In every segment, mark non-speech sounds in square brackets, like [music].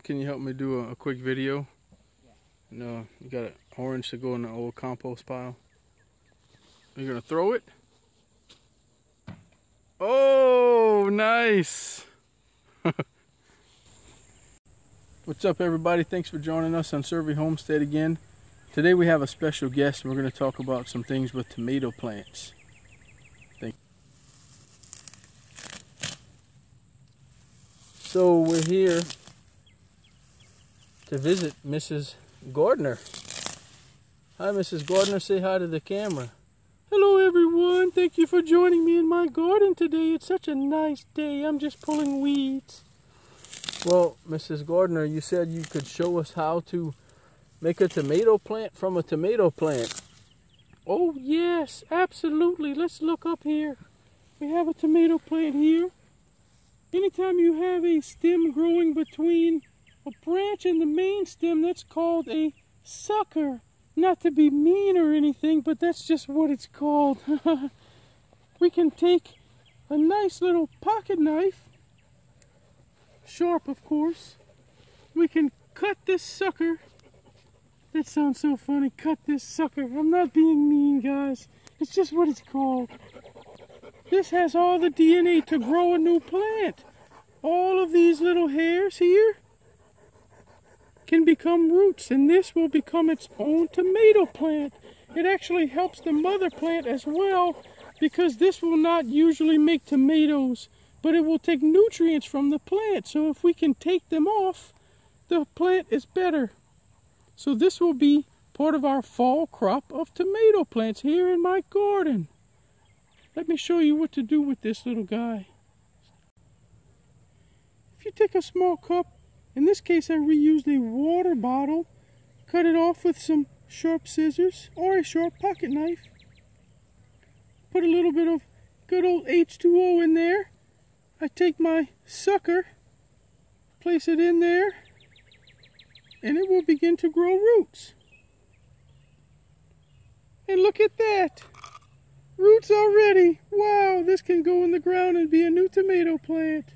Can you help me do a, a quick video? No, uh, you got an orange to go in the old compost pile. You're gonna throw it? Oh, nice! [laughs] What's up everybody? Thanks for joining us on SERVi Homestead again. Today we have a special guest and we're going to talk about some things with tomato plants. Thank so we're here to visit Mrs. Gardner. Hi Mrs. Gardner, say hi to the camera. Hello everyone, thank you for joining me in my garden today. It's such a nice day, I'm just pulling weeds. Well, Mrs. Gardner, you said you could show us how to make a tomato plant from a tomato plant. Oh yes, absolutely. Let's look up here. We have a tomato plant here. Anytime you have a stem growing between a branch in the main stem, that's called a sucker. Not to be mean or anything, but that's just what it's called. [laughs] we can take a nice little pocket knife, sharp of course. We can cut this sucker. That sounds so funny, cut this sucker. I'm not being mean, guys. It's just what it's called. This has all the DNA to grow a new plant. All of these little hairs here can become roots and this will become its own tomato plant. It actually helps the mother plant as well because this will not usually make tomatoes but it will take nutrients from the plant. So if we can take them off, the plant is better. So this will be part of our fall crop of tomato plants here in my garden. Let me show you what to do with this little guy. If you take a small cup in this case, I reused a water bottle, cut it off with some sharp scissors or a sharp pocket knife. Put a little bit of good old H2O in there. I take my sucker, place it in there, and it will begin to grow roots. And look at that! Roots already! Wow, this can go in the ground and be a new tomato plant.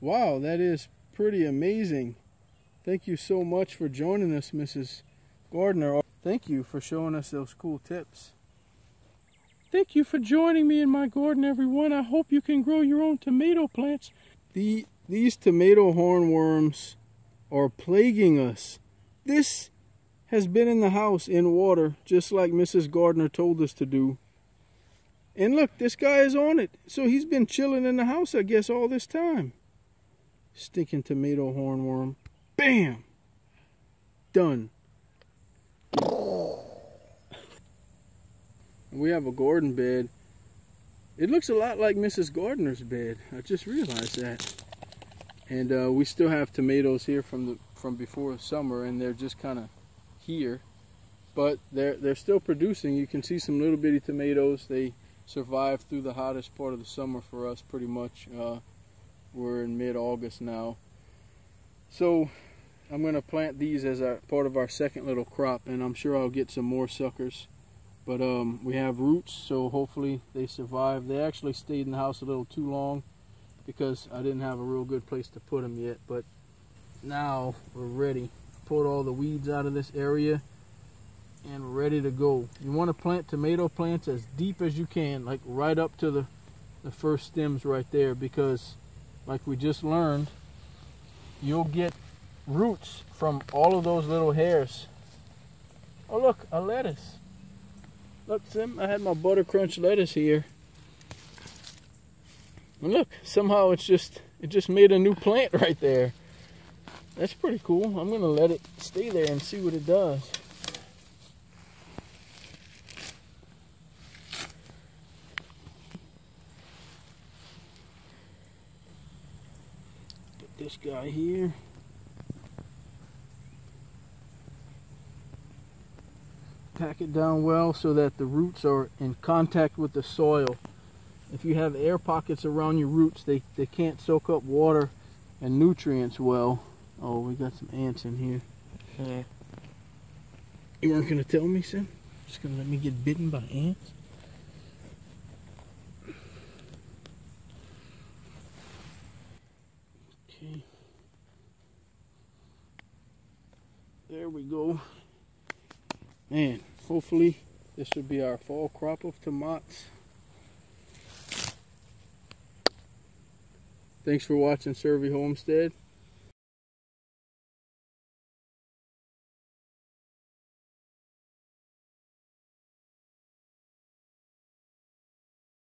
Wow, that is pretty amazing. Thank you so much for joining us, Mrs. Gardner. Thank you for showing us those cool tips. Thank you for joining me in my garden, everyone. I hope you can grow your own tomato plants. The, these tomato hornworms are plaguing us. This has been in the house in water, just like Mrs. Gardner told us to do. And look, this guy is on it. So he's been chilling in the house, I guess, all this time. Stinking tomato hornworm. Bam! Done. We have a garden bed. It looks a lot like Mrs. Gardner's bed. I just realized that. And uh, we still have tomatoes here from the from before summer, and they're just kind of here. But they're they're still producing. You can see some little bitty tomatoes. They survived through the hottest part of the summer for us, pretty much. Uh, we're in mid-August now. So I'm going to plant these as a part of our second little crop and I'm sure I'll get some more suckers. But um, we have roots so hopefully they survive. They actually stayed in the house a little too long because I didn't have a real good place to put them yet. But now we're ready. Pulled all the weeds out of this area and we're ready to go. You want to plant tomato plants as deep as you can, like right up to the, the first stems right there because like we just learned, you'll get roots from all of those little hairs. Oh look, a lettuce. Look, Sim, I had my butter crunch lettuce here. And look, somehow it's just it just made a new plant [laughs] right there. That's pretty cool. I'm gonna let it stay there and see what it does. This guy here. Pack it down well so that the roots are in contact with the soil. If you have air pockets around your roots, they, they can't soak up water and nutrients well. Oh, we got some ants in here. Uh, you weren't going to tell me, Sim? Just going to let me get bitten by ants? Okay. There we go. And hopefully this will be our fall crop of tomatoes. Thanks for watching SERVi Homestead.